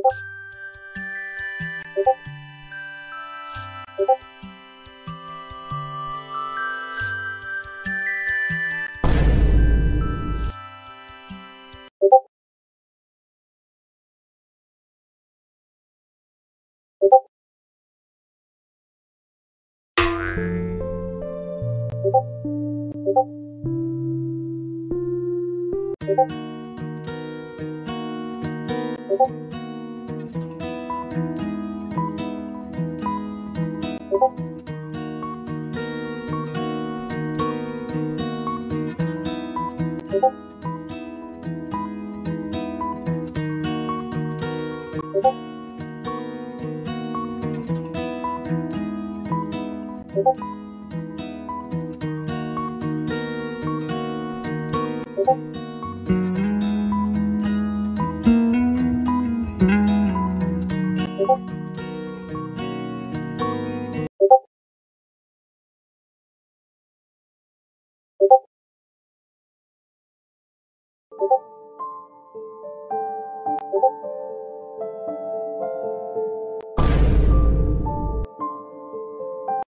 고고 고고 you